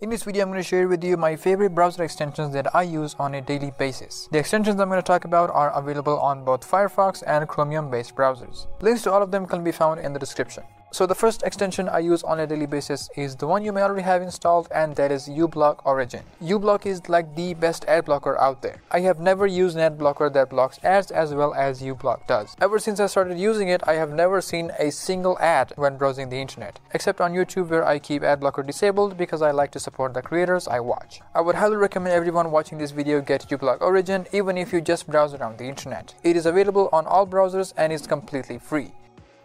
In this video, I'm going to share with you my favorite browser extensions that I use on a daily basis. The extensions I'm going to talk about are available on both Firefox and Chromium based browsers. Links to all of them can be found in the description. So the first extension I use on a daily basis is the one you may already have installed and that is uBlock Origin. uBlock is like the best ad blocker out there. I have never used an ad blocker that blocks ads as well as uBlock does. Ever since I started using it, I have never seen a single ad when browsing the internet, except on YouTube where I keep ad blocker disabled because I like to support the creators I watch. I would highly recommend everyone watching this video get uBlock Origin even if you just browse around the internet. It is available on all browsers and is completely free.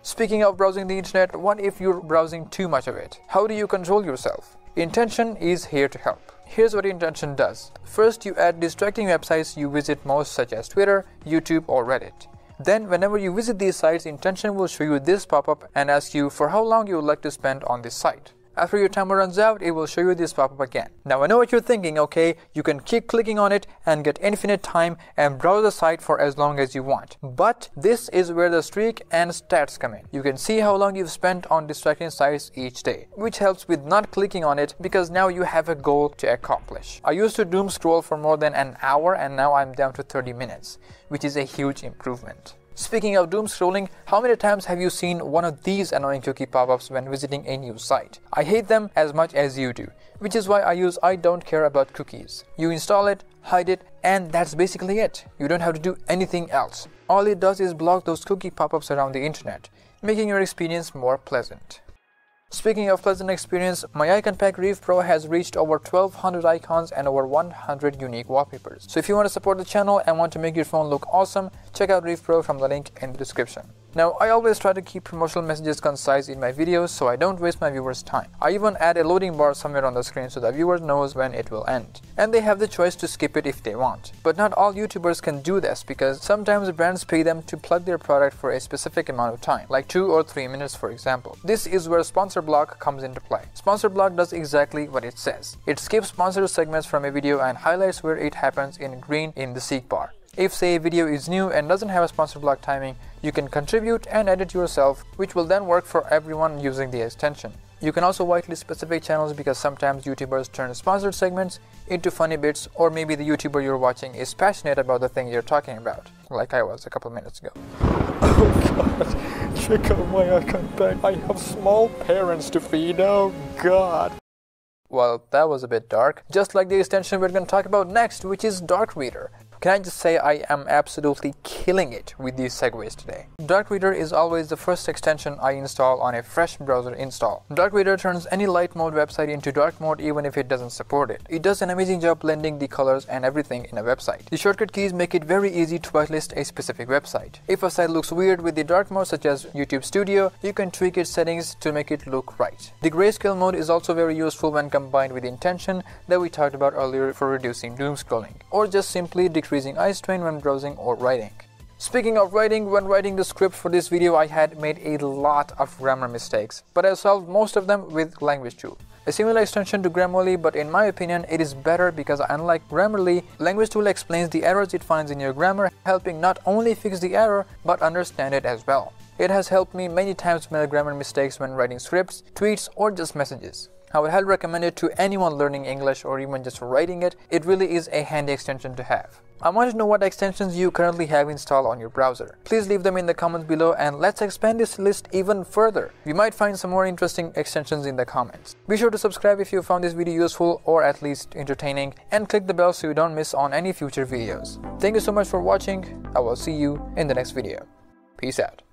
Speaking of browsing the internet, what if you're browsing too much of it? How do you control yourself? Intention is here to help. Here's what Intention does. First, you add distracting websites you visit most such as Twitter, YouTube or Reddit. Then, whenever you visit these sites, Intention will show you this pop-up and ask you for how long you would like to spend on this site. After your timer runs out, it will show you this pop-up again. Now I know what you're thinking, okay? You can keep clicking on it and get infinite time and browse the site for as long as you want. But this is where the streak and stats come in. You can see how long you've spent on distracting sites each day, which helps with not clicking on it because now you have a goal to accomplish. I used to doom scroll for more than an hour and now I'm down to 30 minutes, which is a huge improvement. Speaking of doom scrolling, how many times have you seen one of these annoying cookie pop-ups when visiting a new site? I hate them as much as you do, which is why I use I don't care about cookies. You install it, hide it, and that's basically it. You don't have to do anything else. All it does is block those cookie pop-ups around the internet, making your experience more pleasant. Speaking of pleasant experience, my Icon Pack Reef Pro has reached over 1200 icons and over 100 unique wallpapers. So if you want to support the channel and want to make your phone look awesome, check out Reef Pro from the link in the description. Now, I always try to keep promotional messages concise in my videos so I don't waste my viewers' time. I even add a loading bar somewhere on the screen so the viewer knows when it will end. And they have the choice to skip it if they want. But not all YouTubers can do this because sometimes brands pay them to plug their product for a specific amount of time, like 2 or 3 minutes for example. This is where sponsor block comes into play. Sponsor block does exactly what it says. It skips sponsored segments from a video and highlights where it happens in green in the seek bar. If say a video is new and doesn't have a sponsor block timing, you can contribute and edit yourself, which will then work for everyone using the extension. You can also whitelist specific channels because sometimes YouTubers turn sponsored segments into funny bits or maybe the YouTuber you're watching is passionate about the thing you're talking about, like I was a couple minutes ago. Oh god, check out my icon pack. I have small parents to feed, oh god. Well, that was a bit dark. Just like the extension we're going to talk about next, which is Dark Reader. Can I just say I am absolutely killing it with these segues today. Dark Reader is always the first extension I install on a fresh browser install. Dark Reader turns any light mode website into dark mode even if it doesn't support it. It does an amazing job blending the colors and everything in a website. The shortcut keys make it very easy to whitelist a specific website. If a site looks weird with the dark mode such as YouTube Studio, you can tweak its settings to make it look right. The grayscale mode is also very useful when combined with the intention that we talked about earlier for reducing doom scrolling, or just simply decreasing increasing eye strain when browsing or writing. Speaking of writing, when writing the script for this video I had made a lot of grammar mistakes, but I solved most of them with Language Tool. A similar extension to Grammarly, but in my opinion it is better because unlike Grammarly, Language Tool explains the errors it finds in your grammar, helping not only fix the error, but understand it as well. It has helped me many times with grammar mistakes when writing scripts, tweets, or just messages. I would highly recommend it to anyone learning English or even just writing it. It really is a handy extension to have. I want to know what extensions you currently have installed on your browser. Please leave them in the comments below and let's expand this list even further. We might find some more interesting extensions in the comments. Be sure to subscribe if you found this video useful or at least entertaining and click the bell so you don't miss on any future videos. Thank you so much for watching. I will see you in the next video. Peace out.